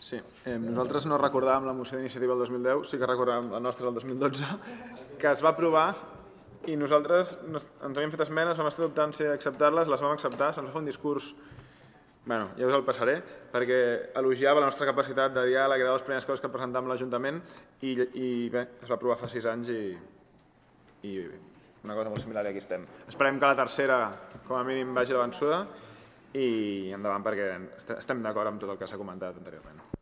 Sí, eh, nosaltres no recordàvem la moció d'iniciativa del 2010, sí que recordàvem la nostra del 2012, que es va aprovar i nosaltres nos, ens havíem fet esmenes, vam estar dubtant si acceptar-les, les vam acceptar, se'ns va fer un discurs, bueno, ja us el passaré, perquè elogiava la nostra capacitat de diàleg, era les primeres coses que presentàvem a l'Ajuntament i, i bé, es va aprovar fa sis anys i, i una cosa molt similar i aquí estem. Esperem que la tercera, com a mínim, vagi d'avançuda i endavant perquè estem d'acord amb tot el que s'ha comentat anteriorment.